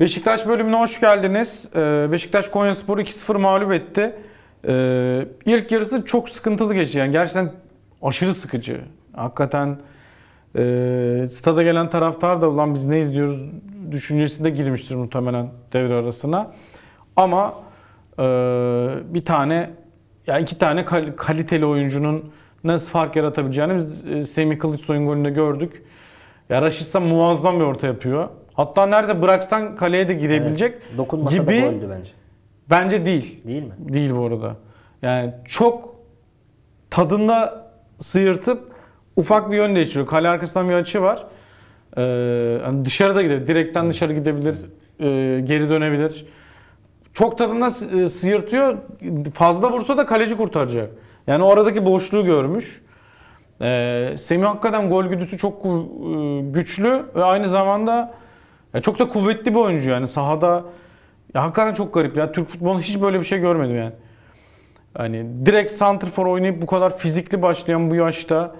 Beşiktaş bölümüne hoş geldiniz. Ee, Beşiktaş Konyaspor 2-0 mağlup etti. Ee, ilk yarısı çok sıkıntılı geçti. Yani gerçekten aşırı sıkıcı. Hakikaten e, stada gelen taraftar da ulan biz ne izliyoruz düşüncesinde girmiştir muhtemelen devre arasına. Ama e, bir tane ya iki tane kal- kaliteli oyuncunun nasıl fark yaratabileceğini biz e, Semih Kılıçsoy'un golünde gördük. Ya Raşitsa muazzam bir orta yapıyor. Hatta nerede bıraksan kaleye de girebilecek Dokunmasa gibi da goldü bence. bence değil. Değil mi? Değil bu arada. Yani çok tadında sıyırtıp ufak bir yön değiştiriyor. Kale arkasından bir açı var. Ee, hani dışarıda gidebilir. Direkten dışarı gidebilir. Ee, geri dönebilir. Çok tadında e, sıyırtıyor. Fazla vursa da kaleci kurtaracak. Yani o aradaki boşluğu görmüş. Ee, Semih hakikaten gol güdüsü çok e, güçlü ve aynı zamanda ya çok da kuvvetli bir oyuncu yani sahada ya hakikaten çok garip ya Türk futbolunda hiç böyle bir şey görmedim yani. Hani direkt santrfor oynayıp bu kadar fizikli başlayan bu yaşta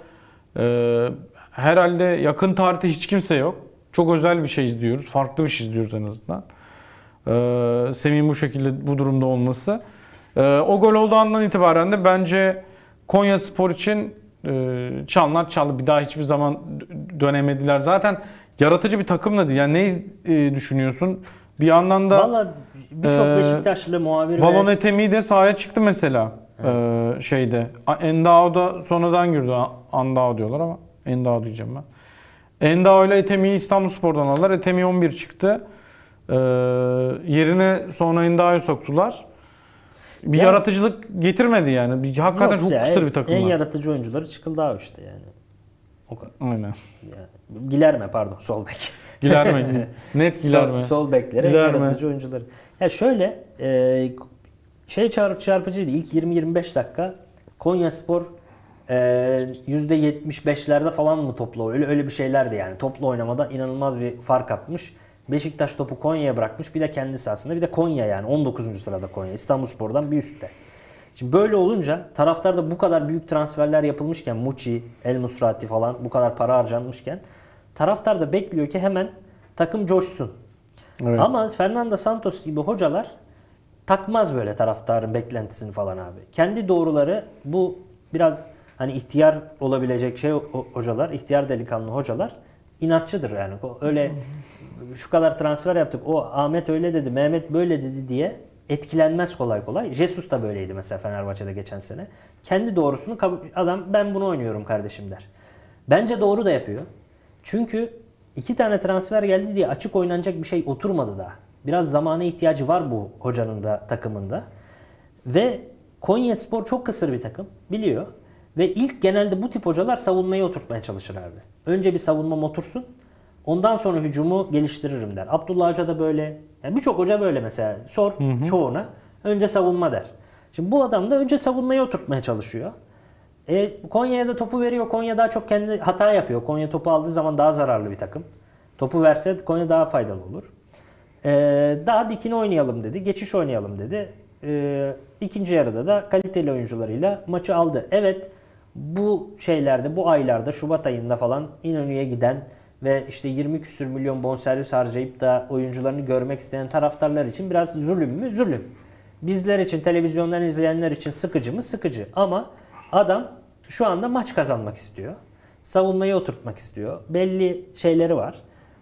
e, herhalde yakın tarihte hiç kimse yok. Çok özel bir şey izliyoruz. Farklı bir şey izliyoruz en azından. E, Semih'in bu şekilde bu durumda olması. E, o gol olduğu andan itibaren de bence Konya Spor için e, çanlar çaldı. Bir daha hiçbir zaman dö- dönemediler. Zaten yaratıcı bir takım da değil. Yani ne e, düşünüyorsun? Bir yandan da Valla birçok Ee, Beşiktaşlı muhabir Valon ve Etemi de sahaya çıktı mesela. Ee, şeyde. Endao da sonradan girdi. Andao diyorlar ama Endao diyeceğim ben. Endao ile Etemi'yi İstanbulspor'dan aldılar. Etemi 11 çıktı. Ee, yerine sonra Endao'yu soktular. Bir Ya- yaratıcılık getirmedi yani. Bir, hakikaten çok ya, kısır bir takım En yaratıcı oyuncuları Çıkıldağ işte yani. O kadar. Aynen. Yani. Gilerme pardon sol bek. Gilerme. Net Gilerme. Sol, sol bekleri en Gilerme. yaratıcı oyuncuları. Ya şöyle e, şey çarp, çarpıcıydı. İlk 20-25 dakika Konya Spor e, %75'lerde falan mı toplu öyle öyle bir şeylerdi yani. Toplu oynamada inanılmaz bir fark atmış. Beşiktaş topu Konya'ya bırakmış. Bir de kendi sahasında. Bir de Konya yani 19. sırada Konya. İstanbulspor'dan bir üstte. Şimdi böyle olunca taraftarda bu kadar büyük transferler yapılmışken Muçi, El Musrati falan bu kadar para harcanmışken taraftar da bekliyor ki hemen takım coşsun. Evet. Ama Fernando Santos gibi hocalar takmaz böyle taraftarın beklentisini falan abi. Kendi doğruları bu biraz hani ihtiyar olabilecek şey hocalar, ihtiyar delikanlı hocalar inatçıdır yani. Öyle şu kadar transfer yaptık. O Ahmet öyle dedi, Mehmet böyle dedi diye etkilenmez kolay kolay. Jesus da böyleydi mesela Fenerbahçe'de geçen sene. Kendi doğrusunu adam ben bunu oynuyorum kardeşim der. Bence doğru da yapıyor. Çünkü iki tane transfer geldi diye açık oynanacak bir şey oturmadı daha. Biraz zamana ihtiyacı var bu hocanın da takımında. Ve Konya Spor çok kısır bir takım biliyor. Ve ilk genelde bu tip hocalar savunmayı oturtmaya çalışır abi. Önce bir savunmam otursun. Ondan sonra hücumu geliştiririm der. Abdullah Hoca da böyle. Yani Birçok hoca böyle mesela. Sor çoğuna. Önce savunma der. Şimdi bu adam da önce savunmayı oturtmaya çalışıyor. E, Konya'ya da topu veriyor. Konya daha çok kendi hata yapıyor. Konya topu aldığı zaman daha zararlı bir takım. Topu verse Konya daha faydalı olur. E, daha dikine oynayalım dedi. Geçiş oynayalım dedi. E, ikinci yarıda da kaliteli oyuncularıyla maçı aldı. Evet bu şeylerde bu aylarda Şubat ayında falan İnönü'ye giden ve işte 20 küsür milyon bonservis harcayıp da oyuncularını görmek isteyen taraftarlar için biraz zulüm mü? Zulüm. Bizler için, televizyondan izleyenler için sıkıcı mı? Sıkıcı. Ama adam şu anda maç kazanmak istiyor. Savunmayı oturtmak istiyor. Belli şeyleri var.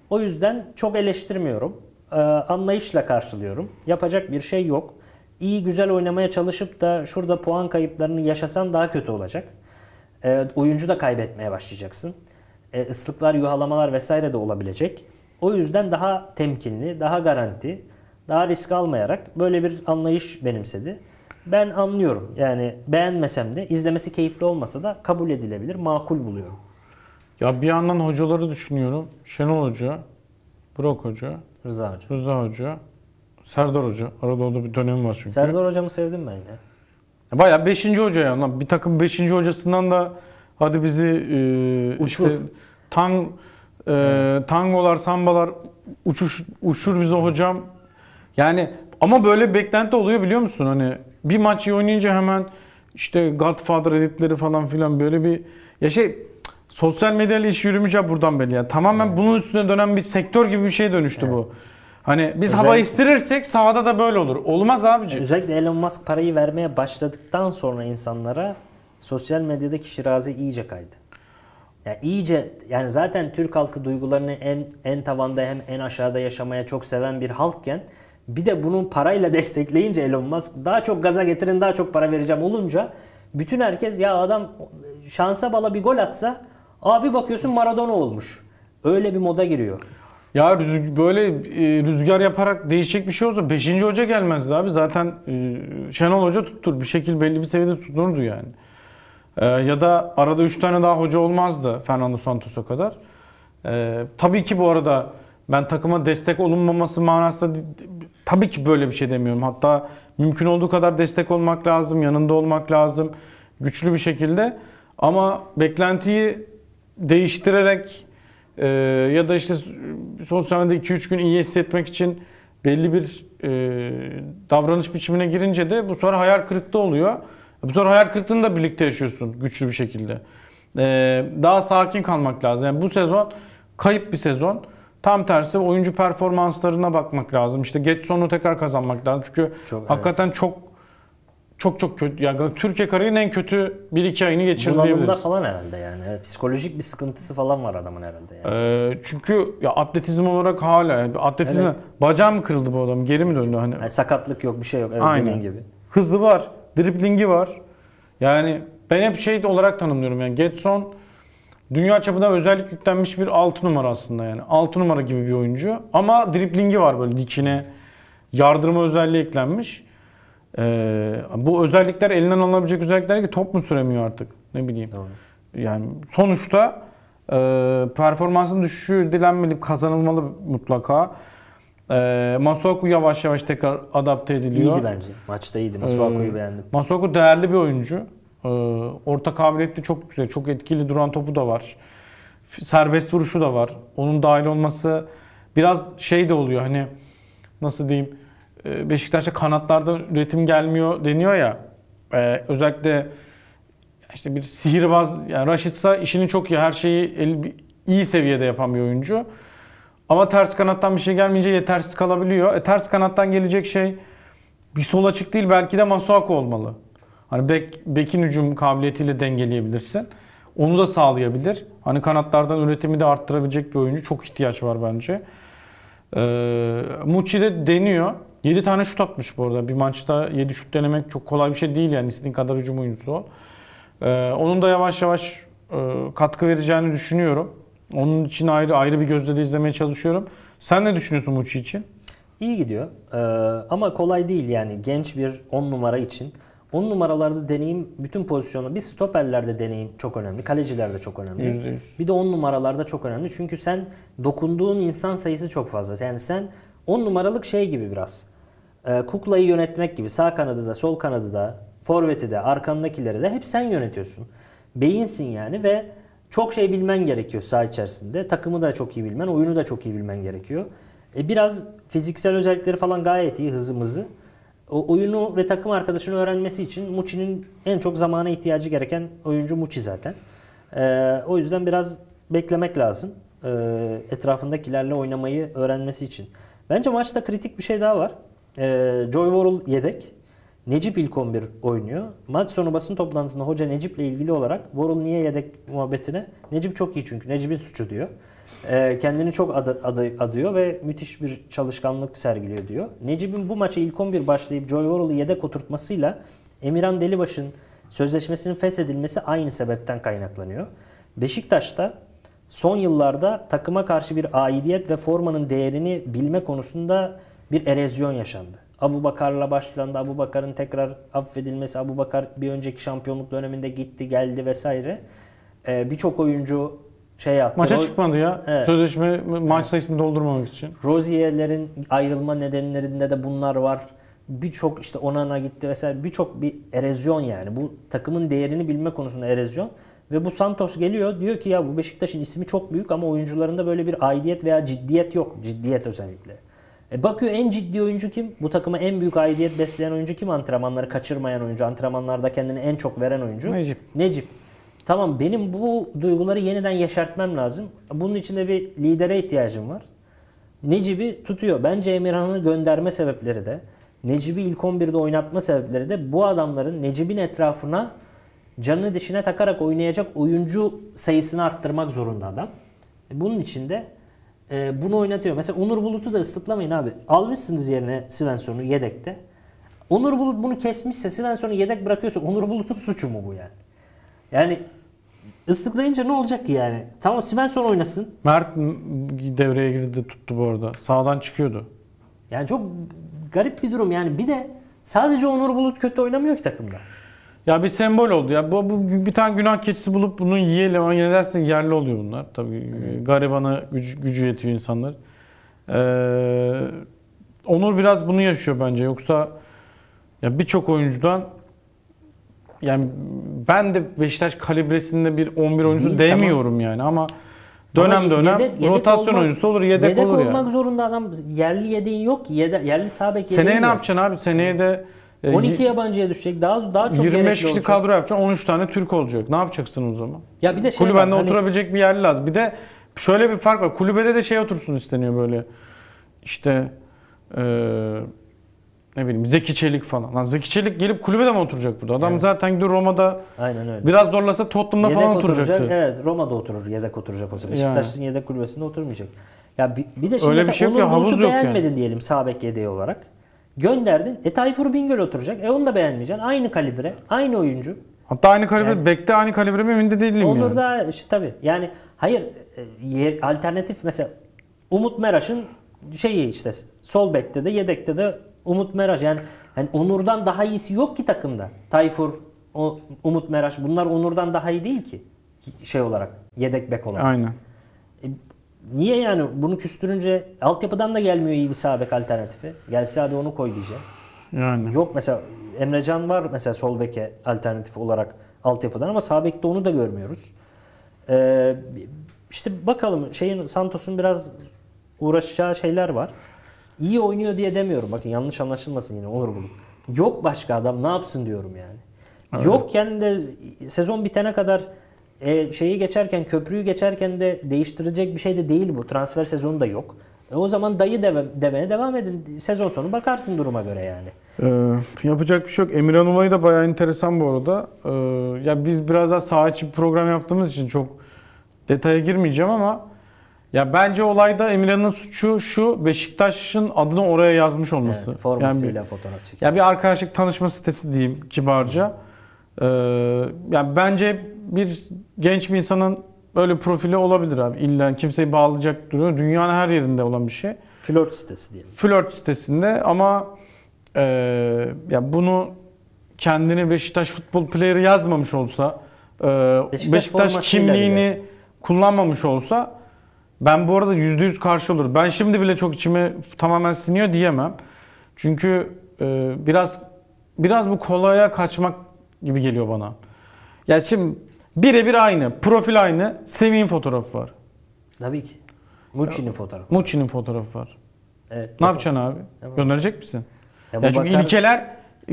O yüzden çok eleştirmiyorum. Ee, anlayışla karşılıyorum. Yapacak bir şey yok. İyi güzel oynamaya çalışıp da şurada puan kayıplarını yaşasan daha kötü olacak. Ee, oyuncu da kaybetmeye başlayacaksın. Ee, ıslıklar, yuhalamalar vesaire de olabilecek. O yüzden daha temkinli, daha garanti, daha risk almayarak böyle bir anlayış benimsedi. Ben anlıyorum. Yani beğenmesem de izlemesi keyifli olmasa da kabul edilebilir, makul buluyorum. Ya bir yandan hocaları düşünüyorum. Şenol Hoca, Burak Hoca, Rıza Hoca. Rıza Hoca, Serdar Hoca. Arada orada bir dönem var çünkü. Serdar hocamı sevdim ben ya. Bayağı 5. hoca ya. Bir takım 5. hocasından da hadi bizi e, Uçur. işte tang e, tangolar, sambalar uçuş uçur bize hocam. Yani ama böyle beklenti oluyor biliyor musun? Hani bir maç iyi oynayınca hemen işte Godfather editleri falan filan böyle bir ya şey sosyal medyayla iş yürümeyecek buradan belli. Yani tamamen bunun üstüne dönen bir sektör gibi bir şey dönüştü bu. Hani biz Özellikle- hava istirirsek sahada da böyle olur. Olmaz abici. Özellikle Elon Musk parayı vermeye başladıktan sonra insanlara sosyal medyadaki şiraze iyice kaydı. Yani iyice yani zaten Türk halkı duygularını en en tavanda hem en aşağıda yaşamaya çok seven bir halkken bir de bunu parayla destekleyince Elon Musk daha çok gaza getirin daha çok para vereceğim olunca bütün herkes ya adam şansa bala bir gol atsa abi bakıyorsun Maradona olmuş. Öyle bir moda giriyor. Ya böyle e, rüzgar yaparak değişecek bir şey olsa 5. hoca gelmezdi abi. Zaten e, Şenol Hoca tuttur. Bir şekil belli bir seviyede tutunurdu yani. E, ya da arada 3 tane daha hoca olmazdı Fernando Santos'a kadar. E, tabii ki bu arada ben takıma destek olunmaması manasında tabii ki böyle bir şey demiyorum. Hatta mümkün olduğu kadar destek olmak lazım, yanında olmak lazım. Güçlü bir şekilde. Ama beklentiyi değiştirerek ee, ya da işte sosyal medyada 2-3 gün iyi hissetmek için belli bir e, davranış biçimine girince de bu sefer hayal kırıklığı oluyor. Bu sefer hayal kırıklığını da birlikte yaşıyorsun güçlü bir şekilde. Ee, daha sakin kalmak lazım. Yani bu sezon kayıp bir sezon. Tam tersi oyuncu performanslarına bakmak lazım. İşte Getson'u tekrar kazanmak lazım. Çünkü Çok, hakikaten çok çok çok kötü. Yani Türkiye kariyerinin en kötü 1-2 ayını geçirdi Bunalımda diyebiliriz. falan herhalde yani. Evet, Psikolojik bir sıkıntısı falan var adamın herhalde yani. Ee, çünkü ya atletizm olarak hala yani atletizm Evet. bacağı mı kırıldı bu adam? Geri mi döndü hani? Yani sakatlık yok bir şey yok evet Aynen. dediğin gibi. Hızı var, driblingi var. Yani ben hep şey olarak tanımlıyorum yani Getson dünya çapında özellik yüklenmiş bir 6 numara aslında yani. 6 numara gibi bir oyuncu ama driblingi var böyle dikine yardırma özelliği eklenmiş. Ee, bu özellikler elinden alınabilecek özellikler ki top mu süremiyor artık ne bileyim. Yani sonuçta e, performansın düşüşü dilenmeli, kazanılmalı mutlaka. E, Masuaku yavaş yavaş tekrar adapte ediliyor. İyiydi bence. Maçta iyiydi. Masuaku'yu Ee, beğendim. Masuaku değerli bir oyuncu. E, orta kabiliyeti çok güzel, çok etkili duran topu da var. Serbest vuruşu da var. Onun dahil olması biraz şey de oluyor hani nasıl diyeyim e, Beşiktaş'ta kanatlardan üretim gelmiyor deniyor ya. E, özellikle işte bir sihirbaz yani Raşitsa işini çok iyi her şeyi el- iyi seviyede yapan bir oyuncu. Ama ters kanattan bir şey gelmeyince yetersiz kalabiliyor. E, ters kanattan gelecek şey bir sol açık değil belki de Masuaku olmalı. Hani bek, bekin hücum kabiliyetiyle dengeleyebilirsin. Onu da sağlayabilir. Hani kanatlardan üretimi de arttırabilecek bir oyuncu. Çok ihtiyaç var bence. Ee, Muçi de deniyor. 7 tane şut atmış bu arada. Bir maçta 7 şut denemek çok kolay bir şey değil yani. İstediğin kadar hücum oyuncusu ol. Ee, onun da yavaş yavaş e, katkı vereceğini düşünüyorum. Onun için ayrı ayrı bir gözle de izlemeye çalışıyorum. Sen ne düşünüyorsun Muçi için? İyi gidiyor. Ee, ama kolay değil yani genç bir 10 numara için. 10 numaralarda deneyim bütün pozisyonu bir stoperlerde deneyim çok önemli. Kalecilerde çok önemli. Yüzde yüz. Bir de 10 numaralarda çok önemli. Çünkü sen dokunduğun insan sayısı çok fazla. Yani sen 10 numaralık şey gibi biraz. Ee, kuklayı yönetmek gibi. Sağ kanadı da, sol kanadı da, forveti de, arkandakileri de hep sen yönetiyorsun. Beyinsin yani ve çok şey bilmen gerekiyor saha içerisinde. Takımı da çok iyi bilmen, oyunu da çok iyi bilmen gerekiyor. E biraz fiziksel özellikleri falan gayet iyi, hızımızı. O oyunu ve takım arkadaşını öğrenmesi için Muçi'nin en çok zamana ihtiyacı gereken oyuncu Muçi zaten. Ee, o yüzden biraz beklemek lazım. Ee, etrafındakilerle oynamayı öğrenmesi için. Bence maçta kritik bir şey daha var. Ee, Joy Worrell yedek. Necip ilk 11 oynuyor. Maç sonu basın toplantısında hoca Necip'le ilgili olarak Worrell niye yedek muhabbetine Necip çok iyi çünkü Necip'in suçu diyor. Ee, kendini çok adı, adı, adıyor ve müthiş bir çalışkanlık sergiliyor diyor. Necip'in bu maça ilk 11 başlayıp Joy Worrell'ı yedek oturtmasıyla Emirhan Delibaş'ın sözleşmesinin feshedilmesi aynı sebepten kaynaklanıyor. Beşiktaş'ta son yıllarda takıma karşı bir aidiyet ve formanın değerini bilme konusunda bir erozyon yaşandı. Abu Bakar'la başlandı. Abu Bakar'ın tekrar affedilmesi. Abu Bakar bir önceki şampiyonluk döneminde gitti, geldi vesaire. Ee, Birçok oyuncu şey yaptı. Maça Ro- çıkmadı ya. Evet. Sözleşme maç sayısını doldurmamak için. Rozier'lerin ayrılma nedenlerinde de bunlar var. Birçok işte Onana gitti vesaire birçok bir erozyon yani. Bu takımın değerini bilme konusunda erozyon. Ve bu Santos geliyor diyor ki ya bu Beşiktaş'ın ismi çok büyük ama oyuncularında böyle bir aidiyet veya ciddiyet yok. Ciddiyet özellikle. E bakıyor en ciddi oyuncu kim? Bu takıma en büyük aidiyet besleyen oyuncu kim? Antrenmanları kaçırmayan oyuncu, antrenmanlarda kendini en çok veren oyuncu. Necip. Necip. Tamam benim bu duyguları yeniden yeşertmem lazım. Bunun için de bir lidere ihtiyacım var. Necip'i tutuyor. Bence Emirhan'ı gönderme sebepleri de Necip'i ilk 11'de oynatma sebepleri de bu adamların Necip'in etrafına canını dişine takarak oynayacak oyuncu sayısını arttırmak zorunda adam. E, Bunun için de e, bunu oynatıyor. Mesela Onur Bulut'u da ıslıklamayın abi. Almışsınız yerine Svensson'u yedekte. Onur Bulut bunu kesmişse Svensson'u yedek bırakıyorsa Onur Bulut'un suçu mu bu yani? Yani ıslıklayınca ne olacak ki yani? Tamam Svensson oynasın. Mert devreye girdi tuttu bu arada. Sağdan çıkıyordu. Yani çok garip bir durum yani. Bir de sadece Onur Bulut kötü oynamıyor ki takımda. Ya bir sembol oldu ya. Bu, bu bir tane günah keçisi bulup bunu yiyelim ama yine dersen yerli oluyor bunlar. Tabii e, garibana gücü, gücü yetiyor insanlar. Ee, Onur biraz bunu yaşıyor bence. Yoksa ya birçok oyuncudan yani ben de Beşiktaş kalibresinde bir 11 oyuncu Değil, demiyorum yani ama dönem Ama dönem yedek- yedek rotasyon olmak- oyuncusu olur, yedek, Yedek olur olmak yani. zorunda adam yerli yedeğin yok ki. Yede, yerli sağ bek yedeğin Seneye ne yapacaksın abi? Seneye de 12 yabancıya düşecek. Daha daha çok 25 gerekli kişilik olacak. kadro yapacaksın. 13 tane Türk olacak. Ne yapacaksın o zaman? Ya bir de şey Kulübende var, hani- oturabilecek bir yerli lazım. Bir de şöyle bir fark var. Kulübede de şey otursun isteniyor böyle. İşte eee ne bileyim Zeki Çelik falan. Lan Zeki Çelik gelip kulübede mi oturacak burada? Adam Evet. zaten gidiyor Roma'da Aynen öyle. biraz zorlasa Tottenham'da Yedek falan oturacak. oturacaktı. Evet Roma'da oturur. Yedek oturacak olsa. Beşiktaş'ın yedek kulübesinde oturmayacak. Ya bir, bir de şimdi Öyle bir mesela şey yok Onur Bulut'u yok yani. beğenmedin diyelim sağ bek yedeği olarak. Gönderdin. E Tayfur Bingöl oturacak. E onu da beğenmeyeceksin. Aynı kalibre. Aynı oyuncu. Hatta aynı kalibre, Yani- bekte aynı kalibre mi emin de değilim Onur yani. da işte tabii. Yani hayır e, yer, alternatif mesela Umut Meraş'ın şeyi işte sol bekte de yedekte de Umut Meraş yani hani Onur'dan daha iyisi yok ki takımda. Tayfur, o, Umut Meraş bunlar Onur'dan daha iyi değil ki şey olarak yedek bek olarak. Aynen. E, niye yani bunu küstürünce altyapıdan da gelmiyor iyi bir sağ bek alternatifi. Gelse hadi onu koy diyeceğim. Yani. Yok mesela Emrecan var mesela sol beke alternatif olarak altyapıdan ama sağ bekte onu da görmüyoruz. Ee, işte bakalım şeyin Santos'un biraz uğraşacağı şeyler var. İyi oynuyor diye demiyorum. Bakın yanlış anlaşılmasın yine Onur Bulut. Yok başka adam ne yapsın diyorum yani. Yokken de sezon bitene kadar e, şeyi geçerken köprüyü geçerken de değiştirecek bir şey de değil bu. Transfer sezonu da yok. E, o zaman dayı deve, demeye devam edin. Sezon sonu bakarsın duruma göre yani. Ee, yapacak bir şey yok. Emirhan olayı da bayağı enteresan bu arada. Ee, ya biz biraz daha saha içi bir program yaptığımız için çok detaya girmeyeceğim ama ya bence olayda Emirhan'ın suçu şu Beşiktaş'ın adını oraya yazmış olması. Evet, formasıyla Yani bir, fotoğraf çekiyor. ya bir arkadaşlık tanışma sitesi diyeyim kibarca. Ee, yani bence bir genç bir insanın böyle profili olabilir abi. İlla kimseyi bağlayacak duruyor. Dünyanın her yerinde olan bir şey Flört sitesi diyelim. flört sitesinde ama e, ya bunu kendini Beşiktaş futbol player'ı yazmamış olsa e, Beşiktaş Beşiktaş, kimliğini kullanmamış olsa ben bu arada %100 karşı olurum. Ben şimdi bile çok içime tamamen siniyor diyemem. Çünkü e, biraz biraz bu kolaya kaçmak gibi geliyor bana. Ya şimdi birebir aynı, profil aynı, Semih'in fotoğrafı var. Tabii ki. Mucci'nin fotoğrafı. Muçi'nin fotoğrafı var. Evet. Ne yapacaksın abi? Yapamam. Gönderecek misin? Ya Ya çünkü bakar- ilkeler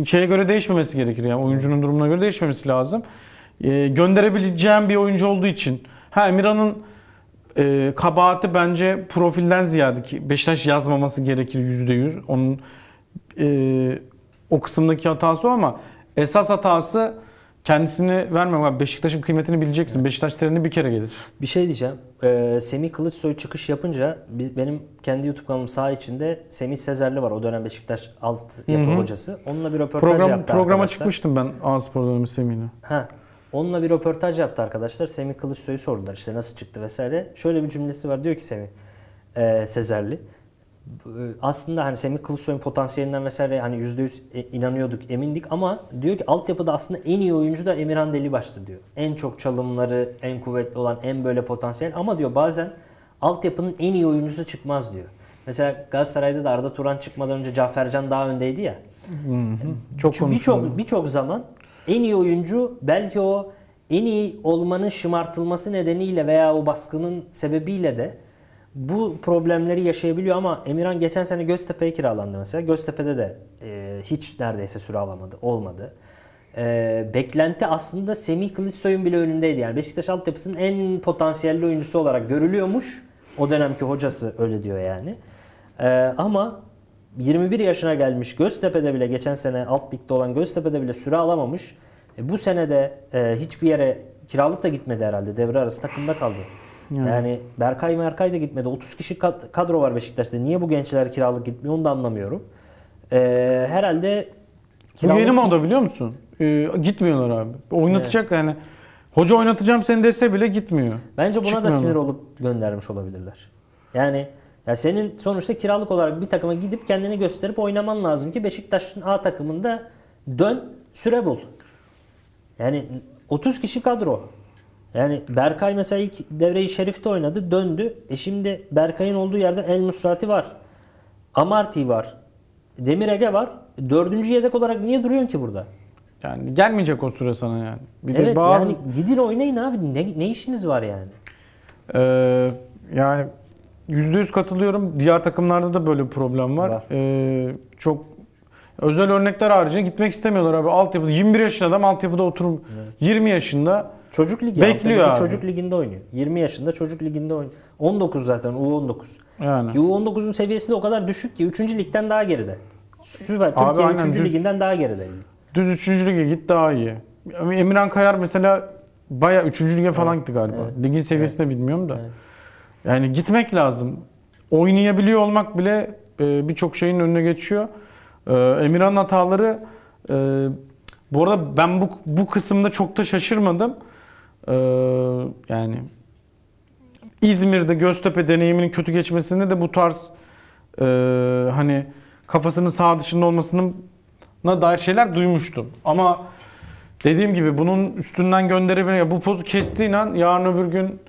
şeye göre değişmemesi gerekir yani oyuncunun durumuna göre değişmemesi lazım. Ee, gönderebileceğim bir oyuncu olduğu için. Ha Emirhan'ın e, kabahati bence profilden ziyade ki Beşiktaş yazmaması gerekir %100. Onun e, o kısımdaki hatası o ama esas hatası kendisini vermemek. Beşiktaş'ın kıymetini bileceksin. Beşiktaş treni bir kere gelir. Bir şey diyeceğim. Ee, Semih Kılıçsoy çıkış yapınca biz benim kendi YouTube kanalım sağ içinde Semih Sezerli var. O dönem Beşiktaş alt yapı Hı hı. hocası. Onunla bir röportaj Program yaptı programa arkadaşlar. çıkmıştım ben A-Spor dönemi Semih'le. Ha. Onunla bir röportaj yaptı arkadaşlar. Semih Kılıçsoy'u sordular işte nasıl çıktı vesaire. Şöyle bir cümlesi var diyor ki Semih e, Sezerli. E, Aslında hani Semih Kılıçsoy'un potansiyelinden vesaire hani %100 e, inanıyorduk, emindik ama diyor ki altyapıda aslında en iyi oyuncu da Emirhan Delibaş'tı diyor. En çok çalımları, en kuvvetli olan, en böyle potansiyel ama diyor bazen altyapının en iyi oyuncusu çıkmaz diyor. Mesela Galatasaray'da da Arda Turan çıkmadan önce Cafercan daha öndeydi ya. Çok Çünkü konuşuldu. Birçok birçok zaman en iyi oyuncu belki o en iyi olmanın şımartılması nedeniyle veya o baskının sebebiyle de bu problemleri yaşayabiliyor ama Emirhan geçen sene Göztepe'ye kiralandı mesela. Göztepe'de de e, hiç neredeyse süre alamadı, olmadı. E, beklenti aslında Semih Kılıçsoy'un bile önündeydi. Yani Beşiktaş altyapısının en potansiyelli oyuncusu olarak görülüyormuş. O dönemki hocası öyle diyor yani. Ee, ama 21 yaşına gelmiş Göztepe'de bile geçen sene alt ligde olan Göztepe'de bile süre alamamış. E, bu sene de e, hiçbir yere kiralık da gitmedi herhalde. Devre arası takımda kaldı. Yani, Berkay Merkay da gitmedi. 30 kişi kad- kadro var Beşiktaş'ta. Niye bu gençler kiralık gitmiyor onu da anlamıyorum. Ee, herhalde Bu kiralık yeni moda biliyor musun? Ee, gitmiyorlar abi. Oynatacak yani. Hoca oynatacağım seni dese bile gitmiyor. Bence buna da Çıkmıyor sinir mu? olup göndermiş olabilirler. Yani ya senin sonuçta kiralık olarak bir takıma gidip kendini gösterip oynaman lazım ki Beşiktaş'ın A takımında dön süre bul. Yani 30 kişi kadro. Yani Berkay mesela ilk devreyi Şerif'te oynadı, döndü. E şimdi Berkay'ın olduğu yerde El Musrati var. Amarty var. Demir Ege var. Dördüncü yedek olarak niye duruyorsun ki burada? Yani gelmeyecek o süre sana yani. Bir de Evet bazı yani gidin oynayın abi. Ne, ne işiniz var yani? Ee, yani %100 katılıyorum. Diğer takımlarda da böyle bir problem var. Var. Ee, çok özel örnekler harici gitmek istemiyorlar abi. Altyapıda 21 yaşında adam altyapıda oturum 20 yaşında Çocuk ligi. Bekliyor abi. Çocuk liginde oynuyor. 20 yaşında çocuk liginde oynuyor. 19 zaten U19. yani. U19'un seviyesi de o kadar düşük ki 3. ligden daha geride. Süper. Abi Türkiye aynen, 3. düz- liginden daha geride. Düz 3. lige git daha iyi. Emirhan Kayar mesela baya 3. lige falan gitti galiba. evet. Ligin seviyesini de bilmiyorum da. Evet. Yani gitmek lazım. Oynayabiliyor olmak bile e, birçok şeyin önüne geçiyor. E, Emirhan'ın hataları e, bu arada ben bu bu kısımda çok da şaşırmadım. E, yani İzmir'de Göztepe deneyiminin kötü geçmesinde de bu tarz e, hani kafasının sağ dışında olmasının dair şeyler duymuştum. Ama dediğim gibi bunun üstünden gönderebilir. Bu pozu kestiğin an yarın öbür gün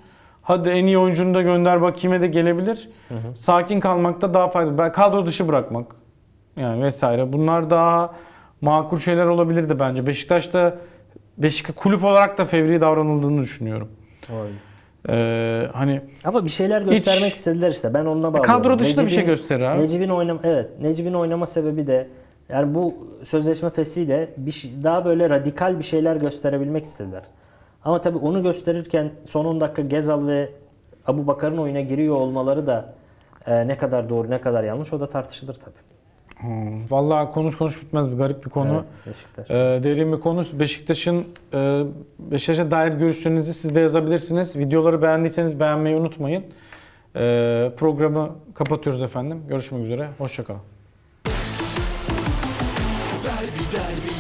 hadi en iyi oyuncunu da gönder bakayım de gelebilir. Sakin kalmakta daha faydalı. Ben kadro dışı bırakmak yani vesaire. Bunlar daha makul şeyler olabilirdi bence. Beşiktaş'ta Beşiktaş kulüp olarak da fevri davranıldığını düşünüyorum. Ee, hani Ama bir şeyler göstermek Hiç- istediler işte. Ben onunla bağlıyorum. kadro dışında bir şey gösterir abi. Necip'in oynama evet. Necip'in oynama sebebi de yani bu sözleşme fesiyle bir daha böyle radikal bir şeyler gösterebilmek istediler. Ama tabii onu gösterirken son 10 dakika Gezal ve Abu Bakar'ın oyuna giriyor olmaları da e, ne kadar doğru ne kadar yanlış o da tartışılır tabii. Hmm, vallahi konuş konuş bitmez bir garip bir konu. Evet, Beşiktaş. Ee, derin bir konu. Beşiktaş'ın e, Beşiktaş'a dair görüşlerinizi siz de yazabilirsiniz. Videoları beğendiyseniz beğenmeyi unutmayın. Ee, programı kapatıyoruz efendim. Görüşmek üzere. Hoşçakalın. Derbi, derbi.